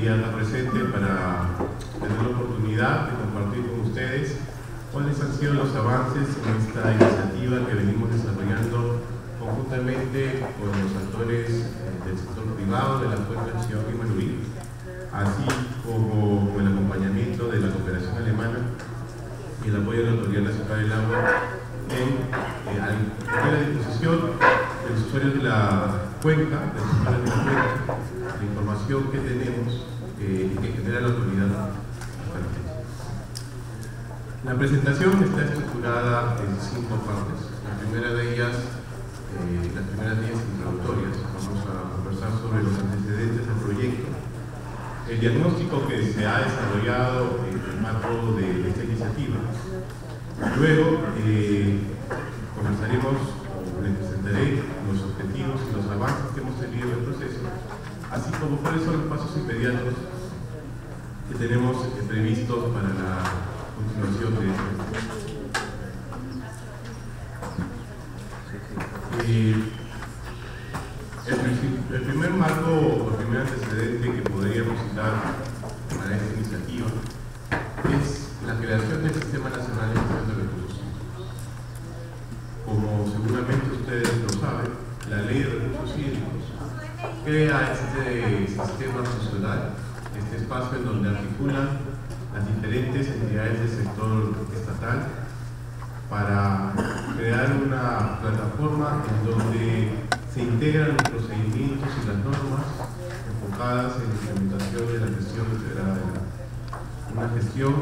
día presente para tener la oportunidad de compartir con ustedes cuáles han sido los avances en esta iniciativa que venimos desarrollando conjuntamente con los actores eh, del sector privado de la cuenca de Ciudad Manuel, así como con el acompañamiento de la cooperación alemana y el apoyo de la Autoridad Nacional del Agua en, eh, a la disposición de los usuarios de la cuenca, de los usuarios de la cuenca, la información que tenemos eh, que genera la autoridad la presentación está estructurada en cinco partes. La primera de ellas, eh, las primeras días introductorias, vamos a conversar sobre los antecedentes del proyecto, el diagnóstico que se ha desarrollado en el marco de esta iniciativa. Luego, eh, comenzaremos, les presentaré los objetivos y los avances que hemos tenido. En el proceso, así como cuáles son los pasos inmediatos que tenemos previstos para la continuación de el, el, primer marco o el primer antecedente que podríamos citar para esta iniciativa es la creación del Sistema Nacional de Gestión de Recursos Como seguramente ustedes lo saben, la Ley de Recursos Hídricos crea este sistema funcional, este espacio en donde articulan las diferentes entidades del sector estatal para crear una plataforma en donde se integran los procedimientos y las normas en la implementación de la gestión integrada de la una gestión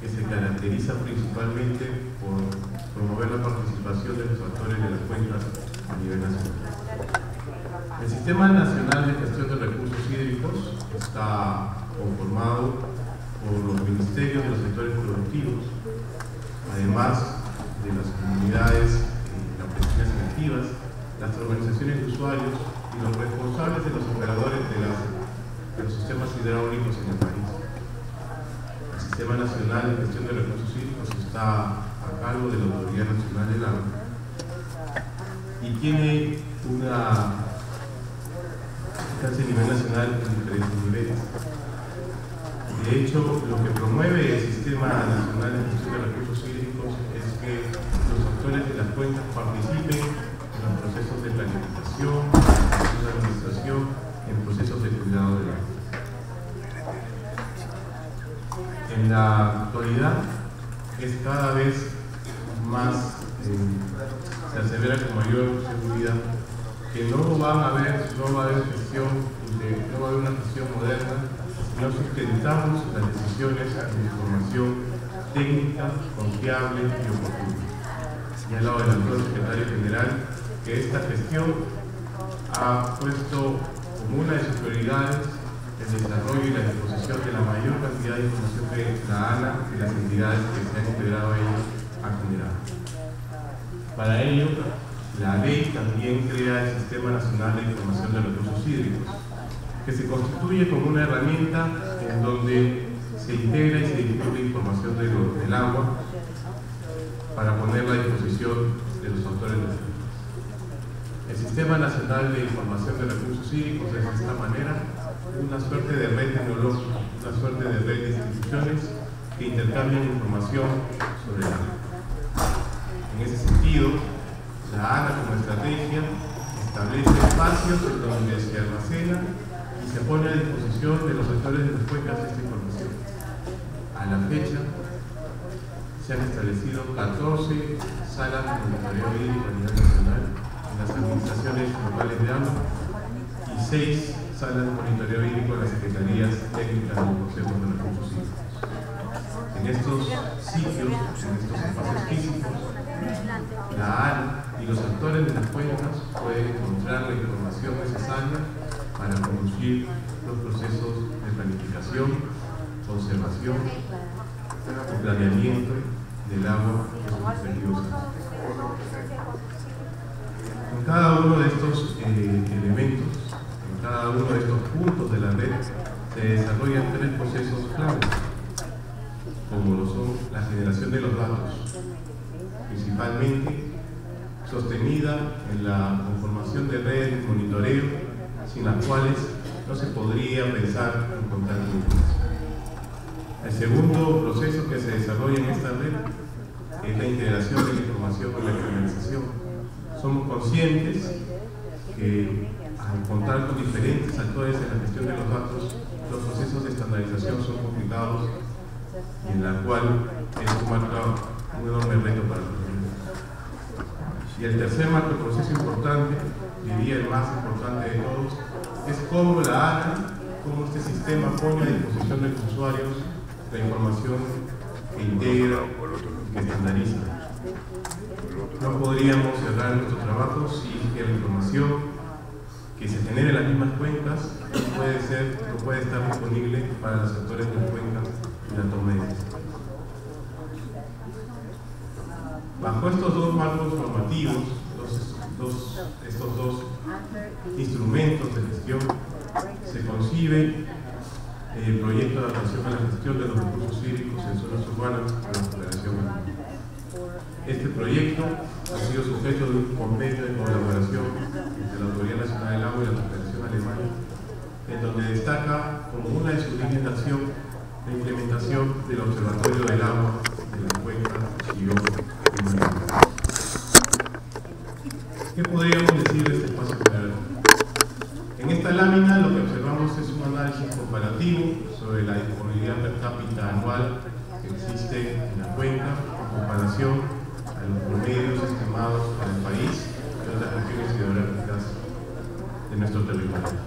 que se caracteriza principalmente por promover la participación de los actores de las cuencas a nivel nacional. El Sistema Nacional de Gestión de Recursos Hídricos está conformado por los ministerios de los sectores productivos, además de las comunidades, eh, las oficinas selectivas, las organizaciones de usuarios y los responsables de los operadores de, de los sistemas hidráulicos en el país. El Sistema Nacional de Gestión de Recursos Hídricos está a cargo de la Autoridad Nacional del Agua y tiene una alcance a nivel nacional en diferentes niveles. De hecho, lo que promueve el Sistema Nacional de Gestión de Recursos Hídricos es que los actores de las cuencas participen en los procesos de planificación, de administración, en procesos de cuidado del agua. En la actualidad es cada vez más, eh, se asevera con mayor seguridad que no va a haber, no va a haber gestión, no va a haber una gestión moderna no sustentamos las decisiones en información técnica, confiable y oportuna. Señalado el actual secretario general que esta gestión ha puesto como una de sus prioridades el desarrollo y la disposición de la mayor cantidad de información que la ANA y las entidades que se han integrado a ella han generado. Para ello, la ley también crea el Sistema Nacional de Información de Recursos Hídricos, que se constituye como una herramienta en donde se integra y se distribuye información del agua para ponerla a disposición de los autores de El Sistema Nacional de Información de Recursos Hídricos es de esta manera una suerte de red tecnológica, una suerte de red de instituciones que intercambian información sobre el agua. En ese sentido, la ANA como estrategia establece espacios donde se almacena se pone a disposición de los sectores de las cuencas esta información. A la fecha se han establecido 14 salas de monitoreo hídrico a nivel nacional las administraciones locales de agua y 6 salas de monitoreo hídrico en las secretarías técnicas del Consejo de Recursos Hídricos. En estos sitios, en estos espacios físicos, la AN y los actores de las cuencas pueden encontrar la información necesaria para conducir los procesos de planificación, conservación y planeamiento del agua de sus respectivos En cada uno de estos eh, elementos, en cada uno de estos puntos de la red, se desarrollan tres procesos claves, como lo son la generación de los datos, principalmente sostenida en la conformación de redes de monitoreo sin las cuales no se podría pensar en contar con El segundo proceso que se desarrolla en esta red es la integración de la información con la organización. Somos conscientes que al contar con diferentes actores en la gestión de los datos, los procesos de estandarización son complicados en la cual eso marca un enorme reto para los Y el tercer macro proceso importante, diría el más importante de todos, es cómo la ANA, cómo este sistema pone a disposición de los usuarios la información que integra que estandariza. No podríamos cerrar nuestro trabajo si la información que se genere en las mismas cuencas no puede, ser, no puede estar disponible para los sectores de las cuencas y la toma Bajo estos dos marcos normativos, estos dos instrumentos de gestión, se concibe el proyecto de adaptación a la gestión de los recursos hídricos en zonas urbanas de la Federación Este proyecto ha sido sujeto de un convenio de colaboración entre la Autoridad Nacional del Agua y la Federación Alemana, en donde destaca como una de sus líneas de la implementación del Observatorio del Agua de la cuenca Chillón ¿Qué podríamos decir de este espacio general? En esta lámina lo que observamos es un análisis comparativo sobre la disponibilidad per cápita anual que existe en la cuenca en comparación a los promedios estimados para el país y otras regiones hidrográficas de nuestro territorio.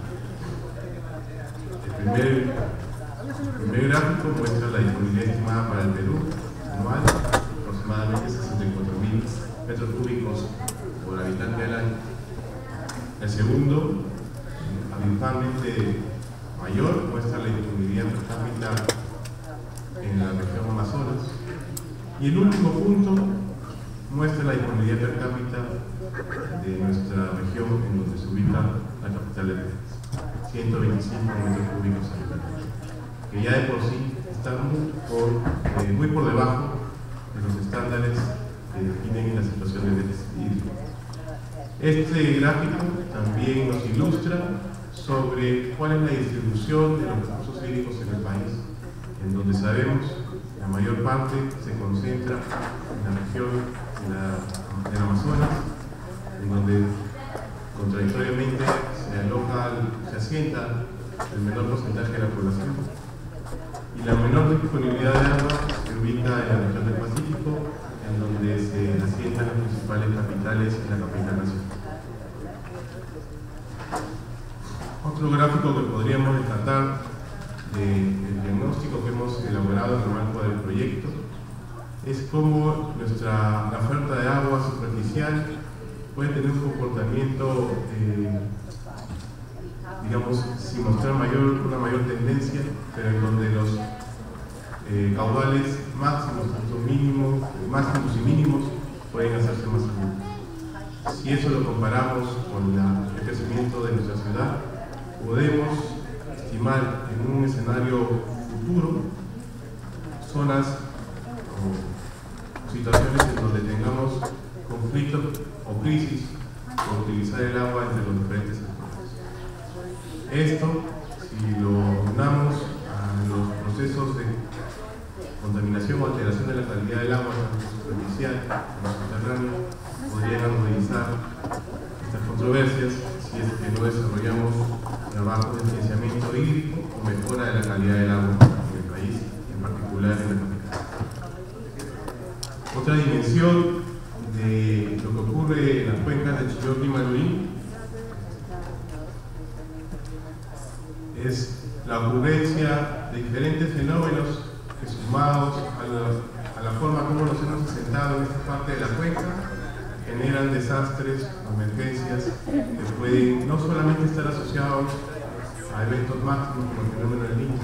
El primer, el primer gráfico muestra la disponibilidad estimada para el Perú anual, aproximadamente 64.000 metros cúbicos por habitante del año. El segundo, habitualmente mayor, muestra la disponibilidad per cápita en la región Amazonas. Y el último punto muestra la disponibilidad per cápita de nuestra región en donde se ubica la capital de Texas, 125 metros cúbicos al que ya de por sí está muy por, eh, debajo de los estándares que definen la situación de déficit este gráfico también nos ilustra sobre cuál es la distribución de los recursos hídricos en el país, en donde sabemos la mayor parte se concentra en la región del Amazonas, en donde contradictoriamente se aloja, se asienta el menor porcentaje de la población y la menor disponibilidad de agua se ubica en la región del Pacífico, en donde se asientan las principales capitales en la capital nacional. Otro gráfico que podríamos destacar del diagnóstico que hemos elaborado en el marco del proyecto es cómo nuestra oferta de agua superficial puede tener un comportamiento, eh, digamos, sin mostrar mayor, una mayor tendencia, pero en donde los eh, caudales máximos, tanto mínimos, máximos y mínimos, pueden hacerse más agudos. Si eso lo comparamos con el crecimiento de nuestra ciudad, podemos estimar en un escenario futuro zonas o situaciones en donde tengamos conflictos o crisis por utilizar el agua entre los diferentes sectores. Esto, si lo unamos a los procesos de contaminación o alteración de la calidad del agua, superficial como subterráneo, podrían analizar estas controversias es que no desarrollamos trabajo de financiamiento hídrico o mejora de la calidad del agua en el país, en particular en la capital. Otra dimensión de lo que ocurre en las cuencas de Chillón y Maluín es la ocurrencia de diferentes fenómenos que sumados a la, forma como nos hemos asentado en esta parte de la cuenca generan desastres emergencias que pueden no solamente estar asociados a eventos máximos como el fenómeno del niño.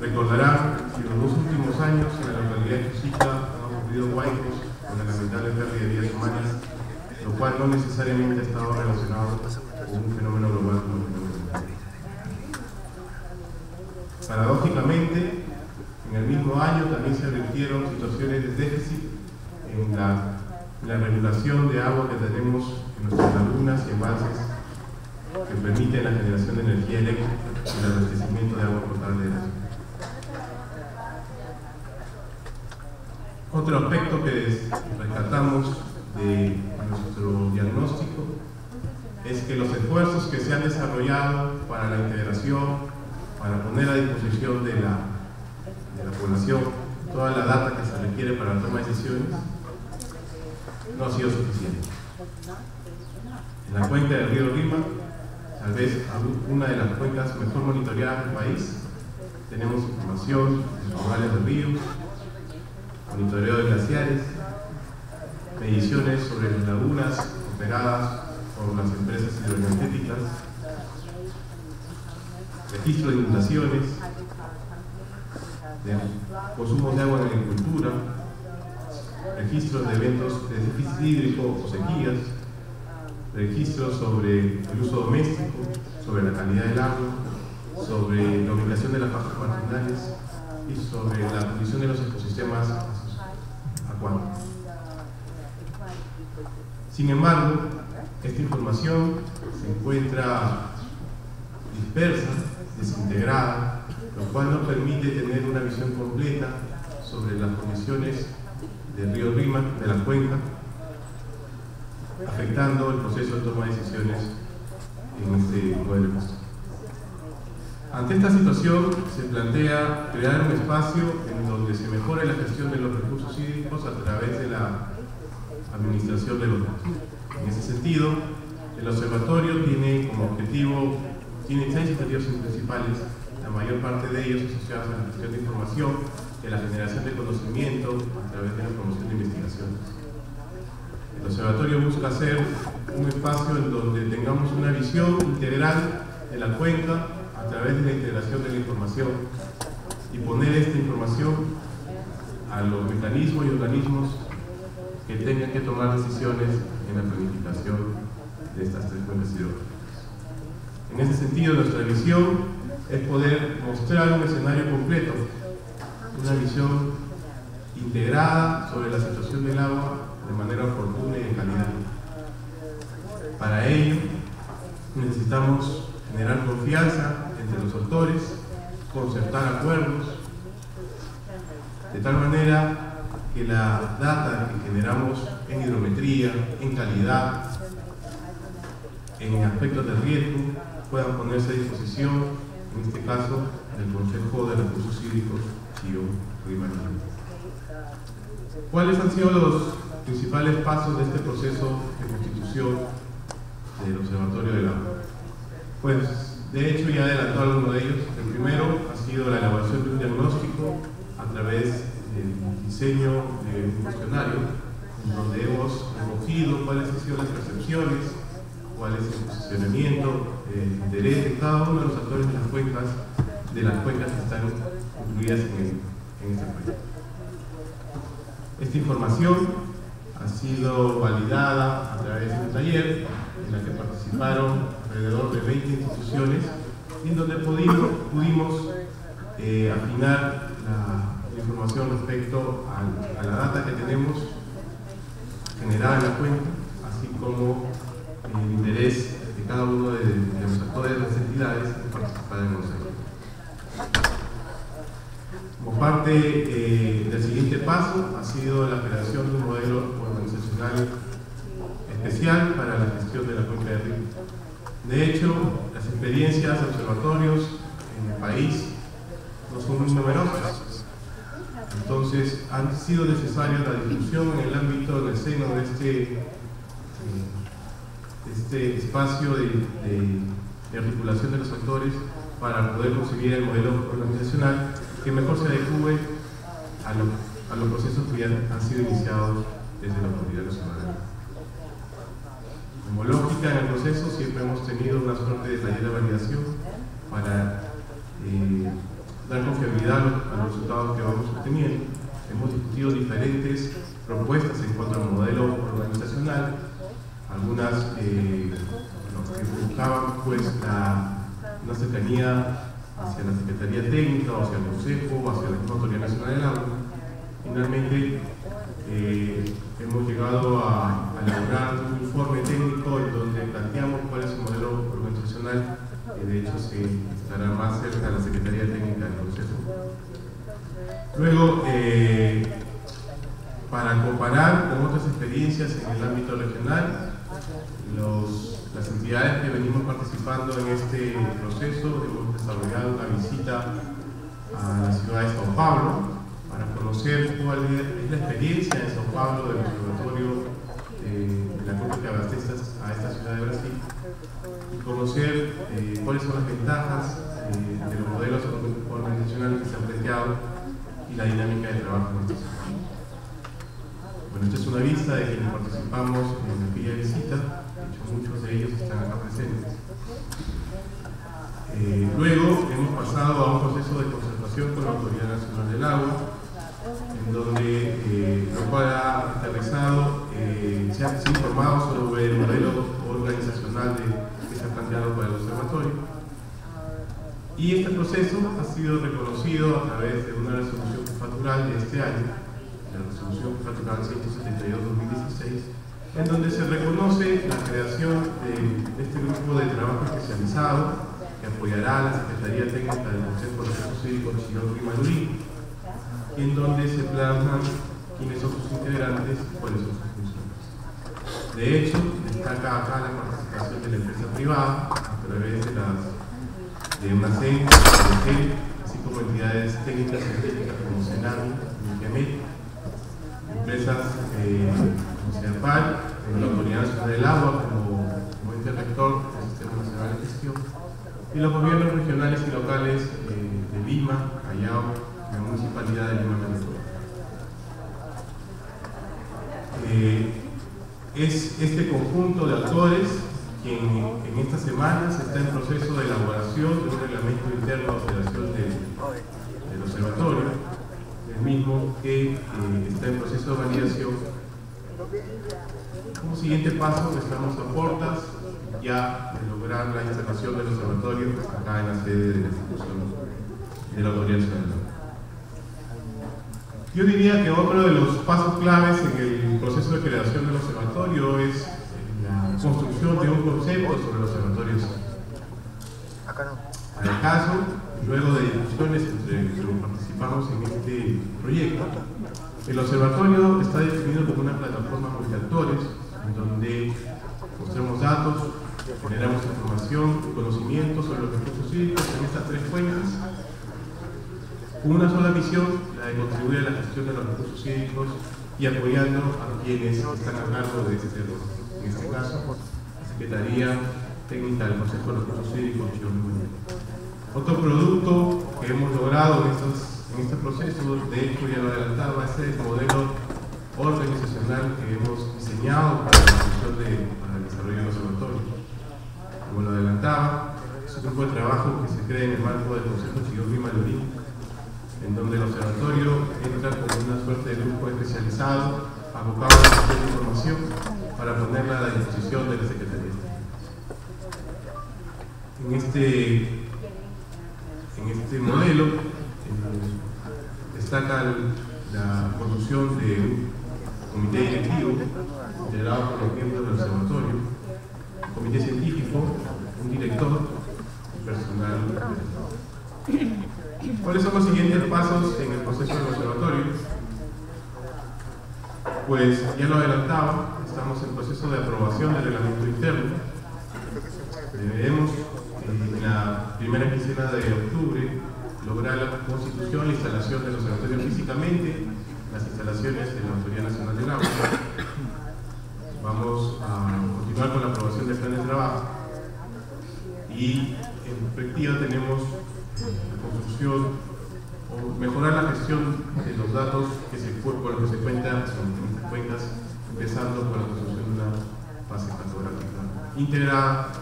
Recordarán que en los dos últimos años en la localidad de Chusita han ocurrido huaicos con la lamentable pérdida de vidas humanas, lo cual no necesariamente ha estado relacionado con un fenómeno global como el fenómeno Paradójicamente, en el mismo año también se advirtieron situaciones de déficit en la la regulación de agua que tenemos en nuestras lagunas y embalses que permiten la generación de energía eléctrica y el abastecimiento de agua potable de la ciudad. Otro aspecto que rescatamos de nuestro diagnóstico es que los esfuerzos que se han desarrollado para la integración, para poner a disposición de la, de la población toda la data que se requiere para la toma de decisiones, no ha sido suficiente. En la cuenca del río Rima, tal vez una de las cuencas mejor monitoreadas del país, tenemos información de caudales de ríos, monitoreo de glaciares, mediciones sobre las lagunas operadas por las empresas hidroenergéticas, registro de inundaciones, de consumos de agua en agricultura, registros de eventos de déficit hídrico o sequías, registros sobre el uso doméstico, sobre la calidad del agua, sobre la ubicación de las fajas marginales y sobre la condición de los ecosistemas acuáticos. Sin embargo, esta información se encuentra dispersa, desintegrada, lo cual no permite tener una visión completa sobre las condiciones del río Rima, de la cuenca, afectando el proceso de toma de decisiones en este modelo Ante esta situación se plantea crear un espacio en donde se mejore la gestión de los recursos hídricos a través de la administración de los datos. En ese sentido, el observatorio tiene como objetivo, tiene seis objetivos principales, la mayor parte de ellos asociados a la gestión de información, a la generación de conocimiento a través de la promoción de investigaciones. El observatorio busca ser un espacio en donde tengamos una visión integral de la cuenca a través de la integración de la información y poner esta información a los mecanismos y organismos que tengan que tomar decisiones en la planificación de estas tres cuencas hidrográficas. En ese sentido, nuestra visión es poder mostrar un escenario completo, una visión integrada sobre la situación del agua de manera oportuna y de calidad. Para ello, necesitamos generar confianza entre los autores, concertar acuerdos, de tal manera que la data que generamos en hidrometría, en calidad, en aspectos de riesgo, puedan ponerse a disposición, en este caso, del Consejo de Recursos Hídricos Chio ¿Cuáles han sido los principales pasos de este proceso de constitución del Observatorio del Agua? Pues, de hecho, ya adelantó alguno de ellos. El primero ha sido la elaboración de un diagnóstico a través del diseño de un cuestionario, donde hemos recogido cuáles han sido las percepciones, cuál es el posicionamiento, el interés de cada uno de los actores de las cuencas, de las cuencas que están incluidas en, en este proyecto. Esta información ha sido validada a través de un taller en la que participaron alrededor de 20 instituciones en donde pudimos, eh, afinar la información respecto a, la data que tenemos generada en la cuenca, así como el interés de cada uno de, los actores de las entidades en participar en consejo. Como parte eh, del siguiente paso ha sido la creación de un modelo especial para la gestión de la cuenca de río. De hecho, las experiencias de observatorios en el país no son muy numerosas. Entonces, ha sido necesaria la discusión en el ámbito, en el seno de este eh, este espacio de, articulación de los actores para poder concebir el modelo organizacional que mejor se adecue a, los procesos que ya han sido iniciados desde la autoridad nacional. Como lógica en el proceso, siempre hemos tenido una suerte de taller de validación para eh, dar confiabilidad a los resultados que vamos obteniendo. Hemos discutido diferentes propuestas en cuanto al modelo organizacional algunas eh, que buscaban pues la, una cercanía hacia la Secretaría Técnica, o hacia el Consejo, o hacia la Autoridad Nacional del Agua. Finalmente, eh, hemos llegado a, elaborar un informe técnico en donde planteamos cuál es el modelo organizacional que de hecho se estará más cerca de la Secretaría Técnica del proceso. Luego, eh, para comparar con otras experiencias en el ámbito regional, las entidades que venimos participando en este proceso hemos desarrollado una visita a la ciudad de Sao Paulo para conocer cuál es la experiencia en Sao Paulo del observatorio eh, de la Corte que abastece a esta ciudad de Brasil y conocer eh, cuáles son las ventajas eh, de los modelos organizacionales que se han planteado y la dinámica de trabajo esta ciudad. Bueno, esta es una vista de quienes participamos en aquella visita, de hecho muchos de ellos están acá presentes. Eh, luego hemos pasado a un proceso de concertación con la Autoridad Nacional del Agua, en donde eh, lo cual ha aterrizado, eh, se, ha, informado sobre el modelo organizacional de, que se ha planteado para el observatorio. Y este proceso ha sido reconocido a través de una resolución factural de este año, la resolución factural 172-2016, en donde se reconoce la creación de este grupo de trabajo especializado que apoyará a la Secretaría Técnica del Consejo de Procesos Cívicos señor Rimadurí, en donde se plasman quiénes son sus integrantes y cuáles son sus funciones. De hecho, destaca acá la participación de la empresa privada a través de, las, de una serie de como entidades técnicas y científicas como Senami, Miquiamé, empresas eh, como CEAPAL, la Autoridad Nacional del Agua como, como rector del Sistema Nacional de Gestión, y los gobiernos regionales y locales eh, de Lima, Callao la Municipalidad de Lima, Venezuela. Eh, es este conjunto de actores quien en estas semanas está en proceso de elaboración de un reglamento interno de operación del, del observatorio, el mismo que eh, está en proceso de validación. Como siguiente paso, estamos a puertas ya de lograr la instalación del observatorio acá en la sede de la institución de la Autoridad Nacional. Yo diría que otro de los pasos claves en el proceso de creación del observatorio es construcción de un concepto sobre el observatorio. Al caso, luego de discusiones entre los que participamos en este proyecto, el observatorio está definido como una plataforma multiactores en donde mostramos datos, generamos información y conocimiento sobre los recursos hídricos en estas tres cuencas, con una sola misión, la de contribuir a la gestión de los recursos hídricos y apoyando a quienes están a cargo de este rol. En este caso, Secretaría Técnica del Consejo de Recursos Hídricos Otro producto que hemos logrado en, estos, en este proceso, de hecho ya lo adelantaba, es el modelo organizacional que hemos diseñado para la función de, para el desarrollo del observatorio. Como lo adelantaba, es un grupo de trabajo que se crea en el marco del Consejo Chigurri Malurí, en donde el observatorio entra como una suerte de grupo especializado abocado a la información para ponerla a la disposición de la Secretaría. En este, en este modelo eh, destaca la conducción de un comité directivo integrado por los miembros del observatorio, un comité científico, un director y personal. ¿Cuáles son los siguientes pasos en el proceso del observatorio? Pues ya lo adelantaba, estamos en proceso de aprobación del reglamento interno. Debemos en la primera quincena de octubre lograr la constitución, la instalación del observatorio físicamente, las instalaciones de la Autoridad Nacional del Agua. Vamos a continuar con la aprobación del plan de trabajo y en perspectiva tenemos la construcción o mejorar la gestión de los datos que se, con los que se cuentan en cuentas, empezando por la construcción de una base cartográfica integrada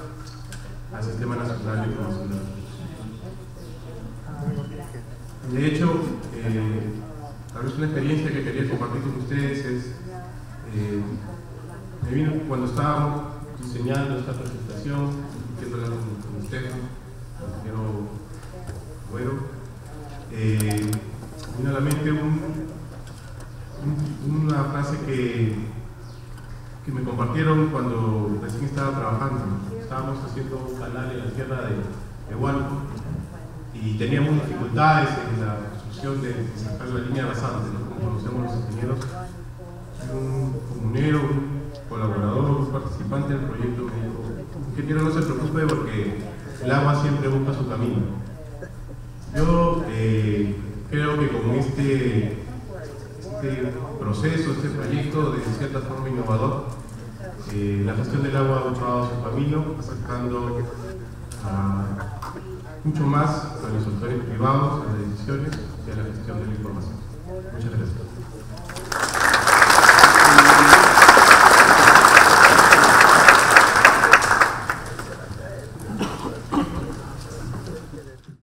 al Sistema Nacional de Información de Datos. De hecho, eh, tal vez una experiencia que quería compartir con ustedes es, eh, me vino cuando estábamos diseñando esta presentación, discutiéndola con, con usted, compañero bueno, eh, vino a la mente un, un, una frase que, que me compartieron cuando recién estaba trabajando. Estábamos haciendo un canal en la tierra de de y teníamos dificultades en la construcción de, de sacar la línea rasante, ¿no? como conocemos los ingenieros. Un comunero, un colaborador, un participante del proyecto me dijo, ingeniero no se preocupe porque el agua siempre busca su camino. Yo eh, creo que con este, este proceso, este proyecto de cierta forma innovador, eh, la gestión del agua ha buscado su camino, acercando a mucho más a los sectores privados, a las decisiones